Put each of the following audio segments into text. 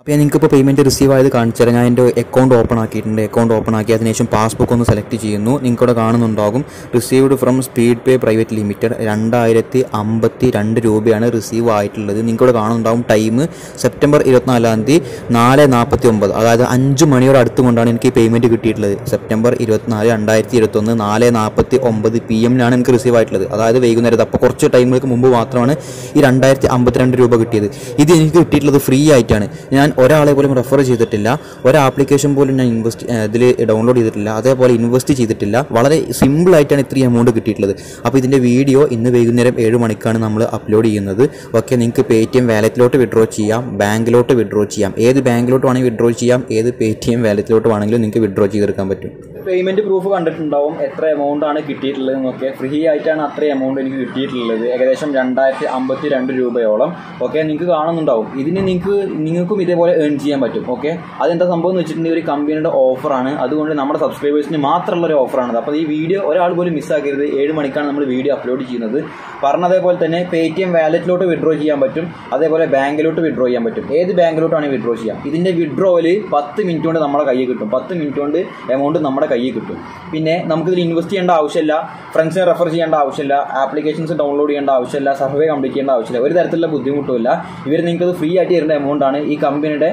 അപ്പോൾ ഞാൻ നിങ്ങൾക്കിപ്പോൾ പേയ്മെന്റ് റിസീവ് ആയത് കാണിച്ചു തരാം ഞാൻ എന്റെ അക്കൗണ്ട് ഓപ്പൺ ആക്കിയിട്ടുണ്ട്. അക്കൗണ്ട് ഓപ്പൺ ആക്കി അതിനുശേഷം പാസ്ബുക്ക് ഒന്ന് സെലക്ട് ചെയ്യുന്നു. നിങ്ങൾക്കവിടെ കാണുന്നുണ്ടാകും. Received from Speed Pay Private Limited രണ്ടായിരത്തി അമ്പത്തി രണ്ട് രൂപയാണ് റിസീവ് ആയിട്ടുള്ളത്. നിങ്ങൾക്കവിടെ കാണുന്നുണ്ടാകും ടൈം സെപ്റ്റംബർ ഇരുപത്തിനാലാം തീയതി നാല് നാൽപ്പത്തി ഒമ്പത് അതായത് അഞ്ച് മണിയോട് അടുത്ത് കൊണ്ടാണ് എനിക്ക് പേയ്മെന്റ് കിട്ടിയിട്ടുള്ളത്. സെപ്റ്റംബർ ഇരുപത്തിനാല് രണ്ടായിരത്തി ഇരുപത്തൊന്ന് നാല് നാൽപ്പത്തി ഒമ്പത് പി എമ്മിനാണ് എനിക്ക് റിസീവ് ആയിട്ടുള്ളത്. അതായത് വൈകുന്നേരത്ത്. അപ്പോൾ കുറച്ച് ടൈമുകൾക്ക് മുമ്പ് മാത്രമാണ് ഈ രണ്ടായിരത്തി അമ്പത്തിരണ്ട് രൂപ കിട്ടിയത്. ഇത് എനിക്ക് കിട്ടിയിട്ടുള്ളത് ഫ്രീ ആയിട്ടാണ്. ഞാൻ ഒരാളെ പോലും റെഫർ ചെയ്തിട്ടില്ല. ഒരു ആപ്ലിക്കേഷൻ പോലും ഞാൻ ഇൻവെസ്റ്റ് ഇതിൽ ഡൗൺലോഡ് ചെയ്തിട്ടില്ല. അതേപോലെ ഇൻവെസ്റ്റ് ചെയ്തിട്ടില്ല. വളരെ സിമ്പിളായിട്ടാണ് ഇത്രയും എമൗണ്ട് കിട്ടിയിട്ടുള്ളത്. അപ്പോൾ ഇതിന്റെ വീഡിയോ ഇന്ന് വൈകുന്നേരം ഏഴ് മണിക്കാണ് നമ്മൾ അപ്ലോഡ് ചെയ്യുന്നത്. ഓക്കെ നിങ്ങൾക്ക് പേ ടി എം വാലറ്റിലോട്ട് വിഡ്രോ ചെയ്യാം. ബാങ്കിലോട്ട് വിഡ്രോ ചെയ്യാം. ഏത് ബാങ്കിലോട്ട് വേണമെങ്കിൽ വിഡ്രോ ചെയ്യാം. ഏത് പേ ടി എം വാലറ്റിലോട്ട് വേണമെങ്കിലും നിങ്ങൾക്ക് വിഡ്രോ ചെയ്തെടുക്കാൻ പറ്റും. പേയ്മെന്റ് പ്രൂഫ് കണ്ടിട്ടുണ്ടാവും. എത്ര എമൗണ്ട് ആണ് കിട്ടിയിട്ടുള്ളത് എന്നൊക്കെ ഫ്രീ ആയിട്ടാണ് അത്ര എമൗണ്ട് എനിക്ക് കിട്ടിയിട്ടുള്ളത്. ഏകദേശം രണ്ടായിരത്തി അമ്പത്തി രണ്ട് രൂപയോളം. ഓക്കെ നിങ്ങൾക്ക് കാണുന്നുണ്ടാവും. ഇതിന് നിങ്ങൾക്ക് നിങ്ങൾക്കും ഇതേപോലെ ഏൺ ചെയ്യാൻ പറ്റും. ഓക്കെ അതെന്താ സംഭവം എന്ന് വെച്ചിട്ടുണ്ടെങ്കിൽ ഒരു കമ്പനിയുടെ ഓഫറാണ് അതുകൊണ്ട് നമ്മുടെ സബ്സ്ക്രൈബേഴ്സിന് മാത്രമുള്ള ഒരു ഓഫറാണ് അപ്പോൾ ഈ വീഡിയോ ഒരാൾ പോലും മിസ്സാക്കരുത് ഏഴ് മണിക്കാണ് നമ്മൾ വീഡിയോ അപ്ലോഡ് ചെയ്യുന്നത്. പറഞ്ഞതേപോലെ തന്നെ പേ ടി എം വാലറ്റിലോട്ട് വിഡ്രോ ചെയ്യാൻ പറ്റും. അതേപോലെ ബാങ്കിലോട്ട് വിഡ്രോ ചെയ്യാൻ പറ്റും. ഏത് ബാങ്കിലോട്ടാണ് വിഡ്രോ ചെയ്യാം? ഇതിന്റെ വിഡ്രോവൽ പത്ത് മിനിറ്റ് കൊണ്ട് നമ്മുടെ കയ്യിൽ കിട്ടും. പത്ത് മിനിറ്റ് കൊണ്ട് എമൗണ്ട് നമ്മുടെ കയ്യിൽ കിട്ടും. പിന്നെ നമുക്കിതിൽ ഇൻവെസ്റ്റ് ചെയ്യേണ്ട ആവശ്യമില്ല. ഫ്രണ്ട്സിനെ റെഫർ ചെയ്യേണ്ട ആവശ്യമില്ല. ആപ്ലിക്കേഷൻസ് ഡൗൺലോഡ് ചെയ്യേണ്ട ആവശ്യമില്ല. സർവേ കംപ്ലീറ്റ് ചെയ്യേണ്ട ആവശ്യമില്ല. ഒരു തരത്തിലുള്ള ബുദ്ധിമുട്ടുമില്ല. ഇവർ നിങ്ങൾക്ക് അത് ഫ്രീ ആയിട്ട് തരുന്ന എമൗണ്ട് ആണ്. ഈ കമ്പനിയുടെ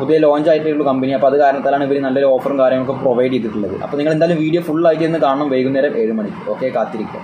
പുതിയ ലോഞ്ച് ആയിട്ടുള്ള കമ്പനി അപ്പോൾ അത് കാരണത്താലാണ് ഇവർ നല്ലൊരു ഓഫറും കാര്യങ്ങളൊക്കെ പ്രൊവൈഡ് ചെയ്തിട്ടുള്ളത്. അപ്പോൾ നിങ്ങൾ എന്തായാലും വീഡിയോ ഫുൾ ആയിട്ട് ഇന്ന് കാണണം വൈകുന്നേരം ഏഴ് മണിക്ക്. ഓക്കെ കാത്തിരിക്കുക.